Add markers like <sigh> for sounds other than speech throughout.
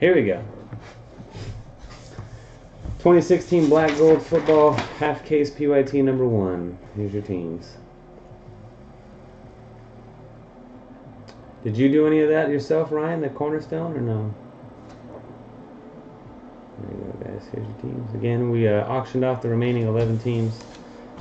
Here we go. 2016 Black Gold Football Half Case PYT number one. Here's your teams. Did you do any of that yourself, Ryan, the cornerstone, or no? There you go, guys. Here's your teams. Again, we uh, auctioned off the remaining 11 teams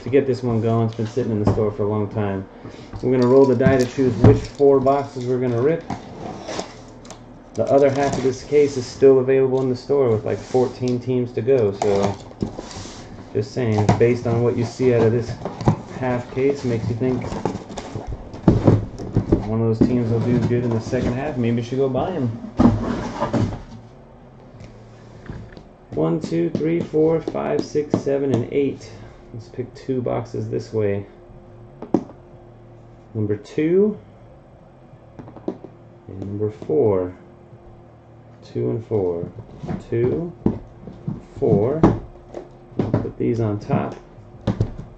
to get this one going. It's been sitting in the store for a long time. We're going to roll the die to choose which four boxes we're going to rip. The other half of this case is still available in the store with like 14 teams to go. So, just saying, based on what you see out of this half case, makes you think one of those teams will do good in the second half. Maybe you should go buy them. One, two, three, four, five, six, seven, and eight. Let's pick two boxes this way. Number two and number four. Two and four. Two, four. Put these on top.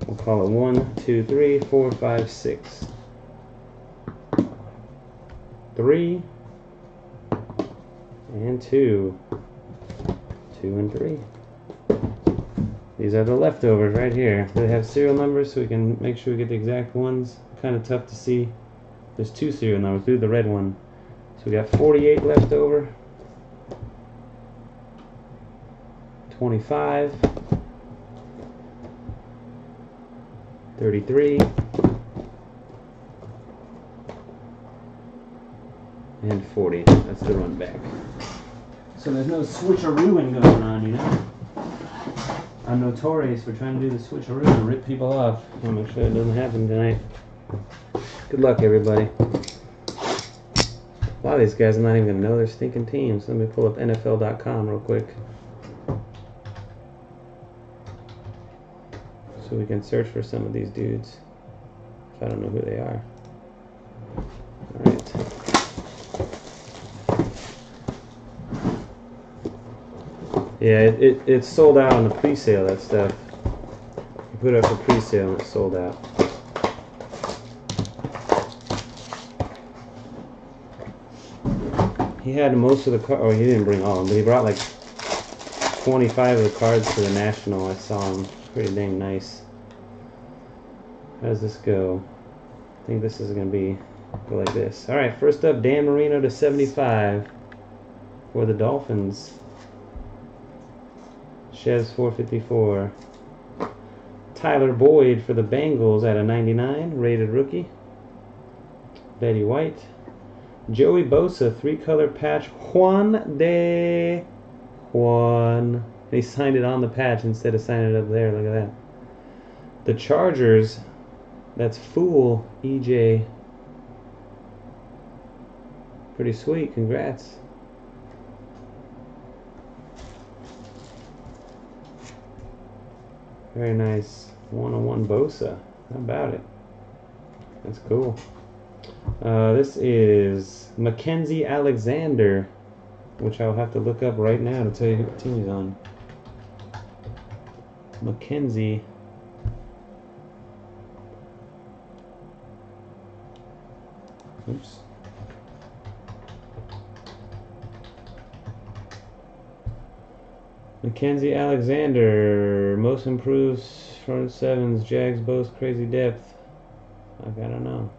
We'll call it one, two, three, four, five, six. Three and two. Two and three. These are the leftovers right here. They have serial numbers so we can make sure we get the exact ones. Kind of tough to see. There's two serial numbers. Do the red one. So we got 48 left over. 25. 33. And 40. That's the run back. So there's no switcherooing going on, you know? I'm notorious for trying to do the switcheroo and rip people off. I'll make sure it doesn't happen tonight. Good luck, everybody. A lot of these guys are not even going to know their stinking teams. Let me pull up NFL.com real quick. So we can search for some of these dudes. If I don't know who they are. Alright. Yeah, it, it, it's sold out on the pre-sale, that stuff. You put it up for pre-sale and it's sold out. He had most of the cards, oh he didn't bring all of them, but he brought like 25 of the cards to the National. I saw him. Pretty dang nice. How does this go? I think this is going to be, go like this. Alright, first up, Dan Marino to 75 for the Dolphins. Chevs 454. Tyler Boyd for the Bengals at a 99, rated rookie. Betty White. Joey Bosa, three color patch. Juan de Juan. He signed it on the patch instead of signing it up there. Look at that. The Chargers. That's Fool EJ. Pretty sweet. Congrats. Very nice one-on-one Bosa. How about it? That's cool. Uh, this is Mackensie Alexander, which I'll have to look up right now to tell you what team he's on. Mackenzie. Oops. Mackensie Alexander, most improves front sevens, Jags boast crazy depth. Like, I don't know.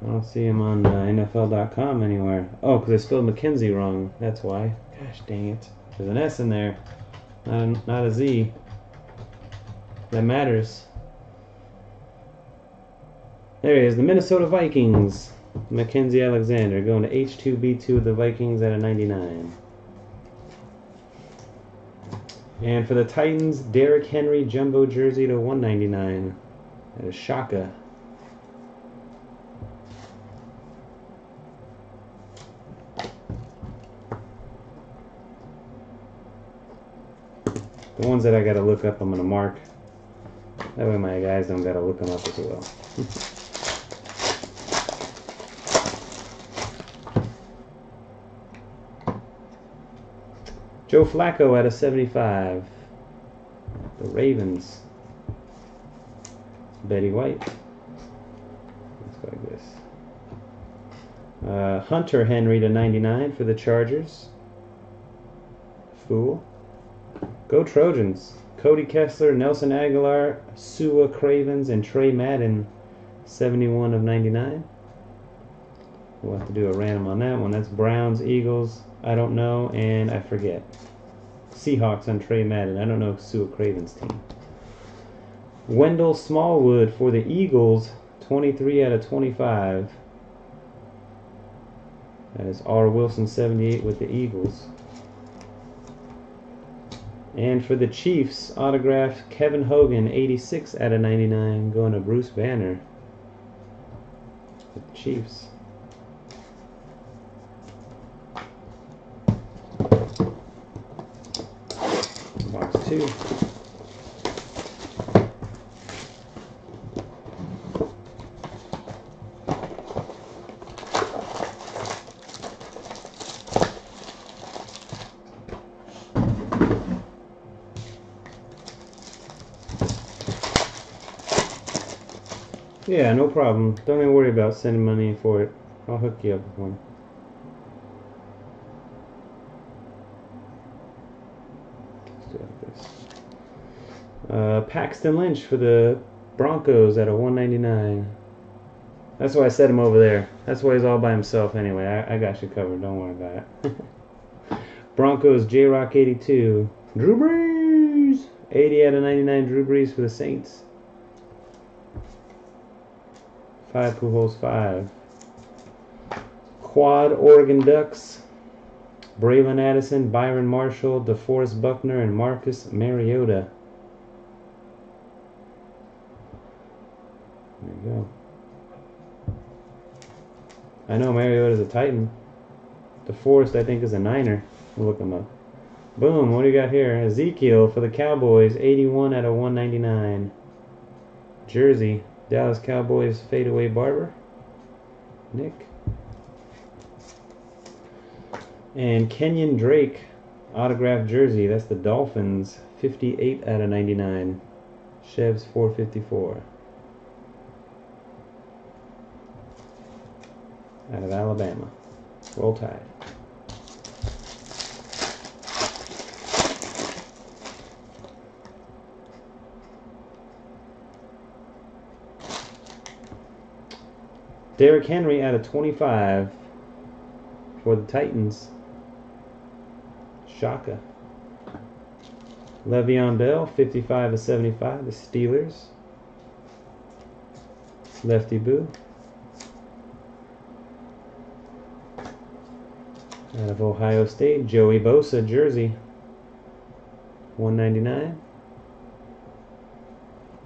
I don't see him on uh, NFL.com anywhere. Oh, because I spelled Mackenzie wrong. That's why. Gosh dang it. There's an S in there, not a, not a Z. That matters. There he is, the Minnesota Vikings. Mackensie Alexander going to H2B2 of the Vikings at a 99. And for the Titans, Derrick Henry jumbo jersey to 199 That is Shaka. The ones that I gotta look up, I'm gonna mark. That way my guys don't gotta look them up as well. <laughs> Joe Flacco at a 75. The Ravens. Betty White. Let's go like this. Uh, Hunter Henry to 99 for the Chargers. Fool. Go Trojans. Cody Kessler, Nelson Agholor, Sua Cravens, and Tre Madden, 71 of 99. We'll have to do a random on that one. That's Browns, Eagles, I don't know, and I forget. Seahawks on Tre Madden. I don't know Sua Craven's team. Wendell Smallwood for the Eagles, 23 out of 25. That is R. Wilson, 78 with the Eagles. And for the Chiefs, autograph Kevin Hogan, 86 out of 99, going to Bruce Banner. The Chiefs. Box two. Yeah, no problem. Don't even worry about sending money for it. I'll hook you up with one. Uh, Paxton Lynch for the Broncos at a 199. That's why I set him over there. That's why he's all by himself anyway. I, I got you covered. Don't worry about it. <laughs> Broncos J Rock 82. Drew Brees. 80 out of 99 Drew Brees for the Saints. Five Pujols five. Quad Oregon Ducks. Bralon Addison, Byron Marshall, DeForest Buckner, and Marcus Mariota. There you go. I know Mariota's a Titan. DeForest, I think, is a Niner. We'll look him up. Boom, what do you got here? Ezekiel for the Cowboys, 81 out of 199. Jersey, Dallas Cowboys fadeaway barber. Nick. And Kenyon Drake, autographed jersey. That's the Dolphins, 58 out of 99. Chevs 454. Out of Alabama. Roll Tide. Derrick Henry out of 25 for the Titans. Shaka. Le'Veon Bell, 55 of 75, the Steelers. Lefty Boo. Out of Ohio State, Joey Bosa, jersey. 199.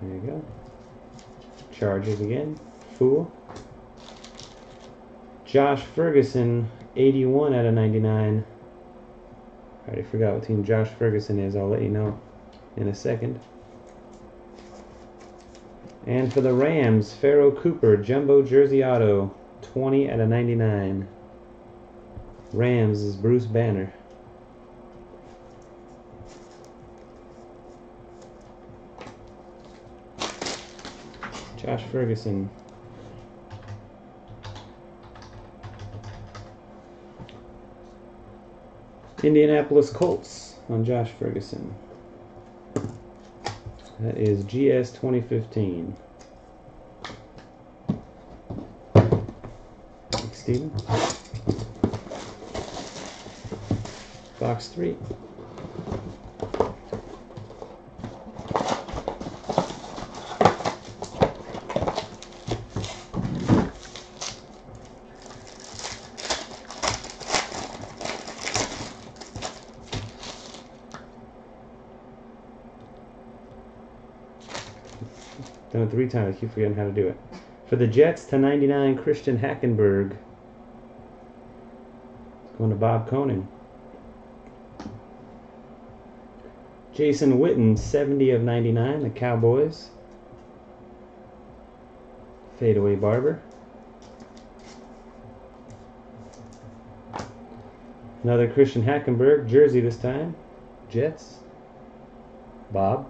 There you go. Chargers again. Fool. Josh Ferguson, 81 out of 99. I already forgot what team Josh Ferguson is. I'll let you know in a second. And for the Rams, Pharoh Cooper, Jumbo Jersey Auto, 20 out of 99. Rams is Bruce Banner. Josh Ferguson. Indianapolis Colts on Josh Ferguson. That is GS 2015. Thanks, Steven. Box 3. Done three times. Keep forgetting how to do it. For the Jets to 99, Christian Hackenberg. It's going to Bob Conan. Jason Witten, 70 of 99, the Cowboys. Fadeaway Barber. Another Christian Hackenberg, jersey this time. Jets. Bob.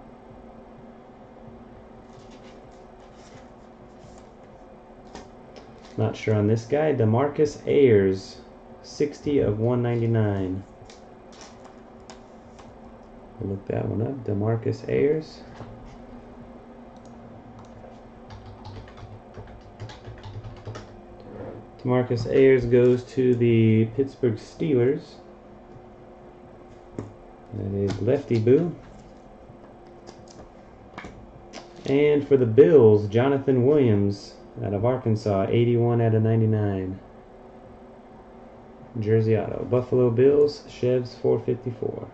Not sure on this guy. Demarcus Ayers, 60 of 199. look that one up. Demarcus Ayers. Demarcus Ayers goes to the Pittsburgh Steelers. That is Lefty Boo. And for the Bills, Jonathan Williams out of Arkansas, 81 out of 99. Jersey Auto. Buffalo Bills, Chevs 454.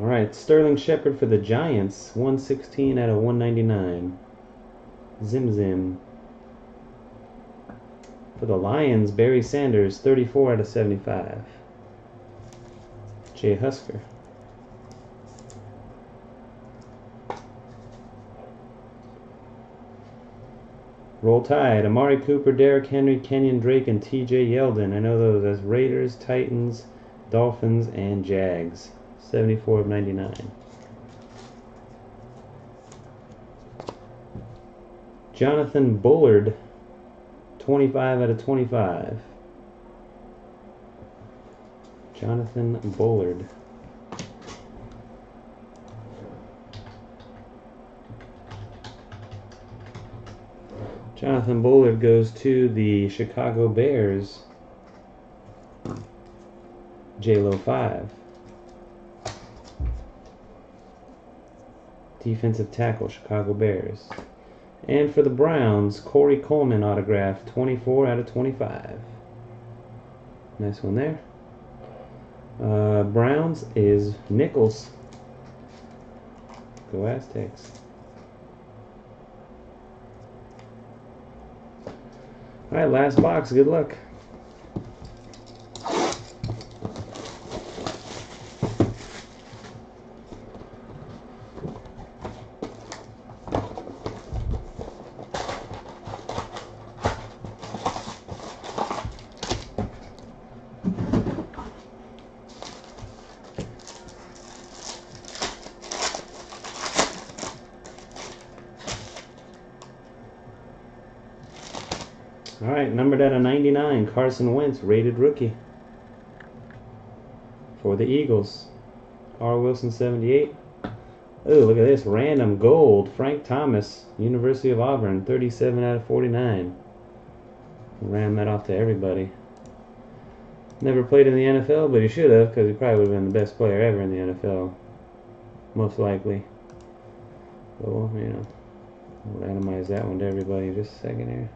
All right, Sterling Shepard for the Giants, 116 out of 199. Zim Zim. For the Lions, Barry Sanders, 34 out of 75. Jay Husker. Roll Tide, Amari Cooper, Derrick Henry, Kenyon Drake, and TJ Yeldon. I know those as Raiders, Titans, Dolphins, and Jags. 74 of 99. Jonathan Bullard, 25 out of 25. Jonathan Bullard. Jonathan Bullard goes to the Chicago Bears. JLo 5. Defensive tackle, Chicago Bears. And for the Browns, Corey Coleman autograph, 24 out of 25. Nice one there. Uh, Browns is Nichols. Go Aztecs. All right, last box. Good luck. All right, numbered out of 99, Carson Wentz, rated rookie. For the Eagles, R. Wilson, 78. Oh, look at this, random gold, Frank Thomas, University of Auburn, 37 out of 49. Ran that off to everybody. Never played in the NFL, but he should have, because he probably would have been the best player ever in the NFL. Most likely. So, you know, randomize that one to everybody just a second here.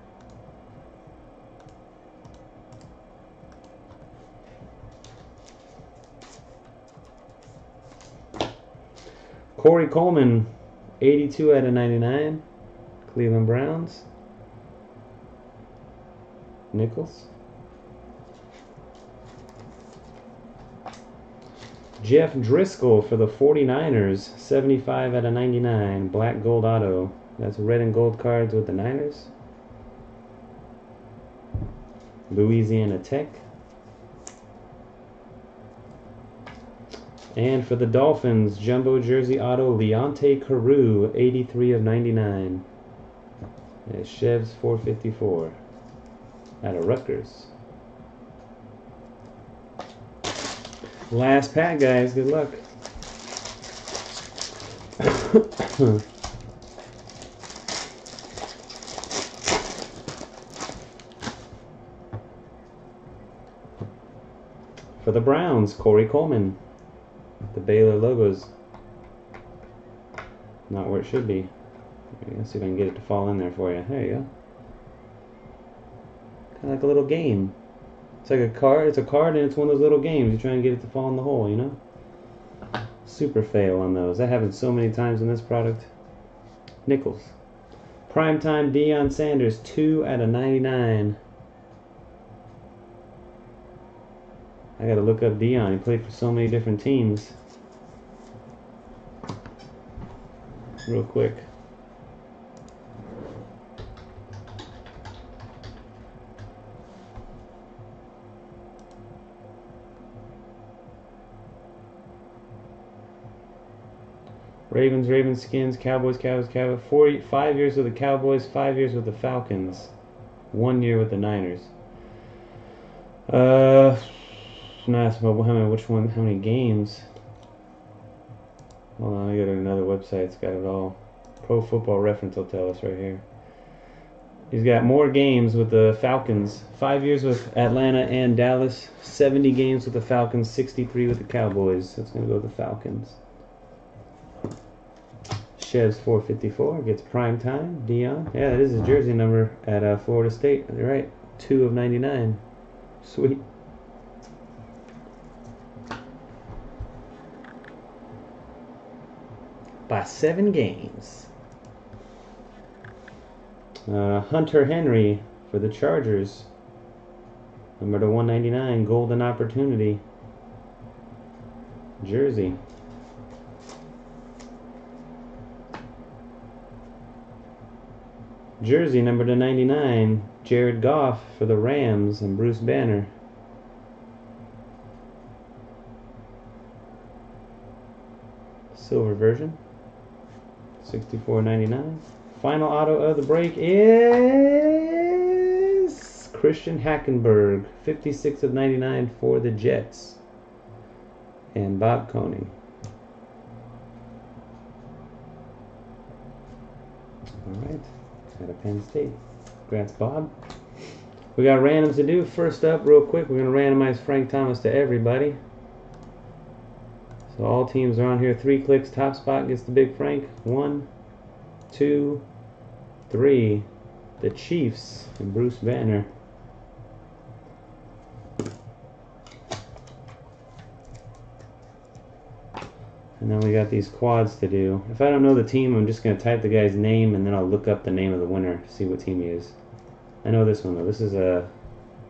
Corey Coleman, 82 out of 99. Cleveland Browns. Nichols. Jeff Driskel for the 49ers, 75 out of 99. Black gold auto. That's red and gold cards with the Niners. Louisiana Tech. And for the Dolphins, Jumbo Jersey Auto, Leonte Carroo, 83 of 99. And Chevs 454 out of Rutgers. Last pack, guys. Good luck. <coughs> For the Browns, Corey Coleman. The Baylor logo's not where it should be. Let's see if I can get it to fall in there for you. There you go. Kind of like a little game. It's like a card. It's a card, and it's one of those little games. You try and get it to fall in the hole, you know? Super fail on those. That happens so many times in this product. Nichols. Primetime Deion Sanders, 2 out of 99. I gotta look up Deion. He played for so many different teams. Real quick. Ravens, Ravens, Skins, Cowboys, Cowboys, Cowboys. Four, five years with the Cowboys, five years with the Falcons, one year with the Niners. Uh, nice. But how many? Which one? How many games? Hold on, I go to another website. It's got it all. Pro Football Reference will tell us right here. He's got more games with the Falcons. Five years with Atlanta and Dallas. 70 games with the Falcons. 63 with the Cowboys. That's going to go with the Falcons. Chevs 454 gets prime time. Deion. Yeah, that is his jersey number at uh, Florida State. You're right. Two of 99. Sweet. By seven games. Uh, Hunter Henry for the Chargers. Number to 199, Golden Opportunity. Jersey. Jersey number to 99, Jared Goff for the Rams and Bruce Banner. Silver version. 64.99. Final auto of the break is Christian Hackenberg, 56 of 99 for the Jets. And Bob Koenig. All right, out of Penn State. Congrats, Bob. We got randoms to do. First up, real quick, we're going to randomize Frank Thomas to everybody. So all teams are on here. Three clicks, top spot gets the big Frank. One, two, three. The Chiefs and Bruce Banner. And then we got these quads to do. If I don't know the team, I'm just going to type the guy's name and then I'll look up the name of the winner, to see what team he is. I know this one though. This is a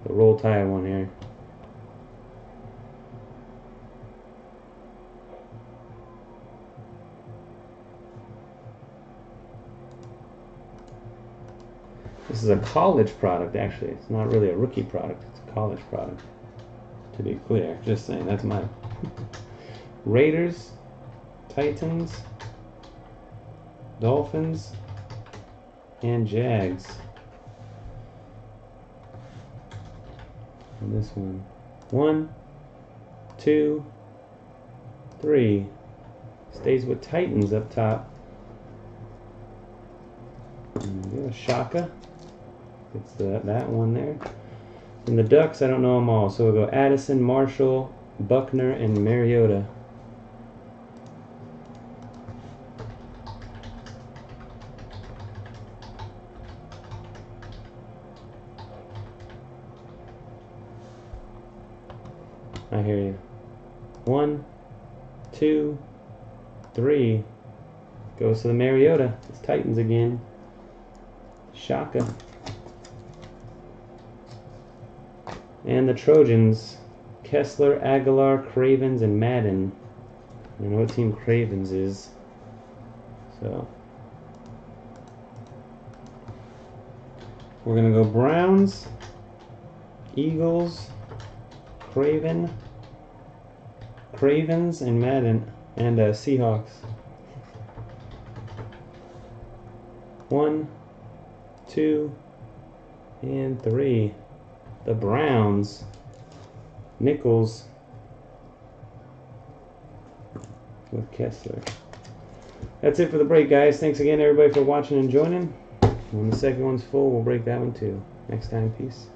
roll tie one here. This is a college product, actually. It's not really a rookie product. It's a college product. To be clear, just saying. That's my <laughs> Raiders, Titans, Dolphins, and Jags. And this one. One, two, three. Stays with Titans up top. Shaka. It's the, that one there. And the Ducks, I don't know them all. So we'll go Addison, Marshall, Buckner, and Mariota. I hear you. One, two, three. Goes to the Mariota. It's Titans again. Shaka. And the Trojans. Kessler, Agholor, Cravens, and Madden. I don't know what team Cravens is. So. We're going to go Browns, Eagles, Craven, Cravens, and Madden, and uh, Seahawks. One, two, and three. The Browns, Nichols, with Kessler. That's it for the break, guys. Thanks again, everybody, for watching and joining. When the second one's full, we'll break that one too. Next time, peace.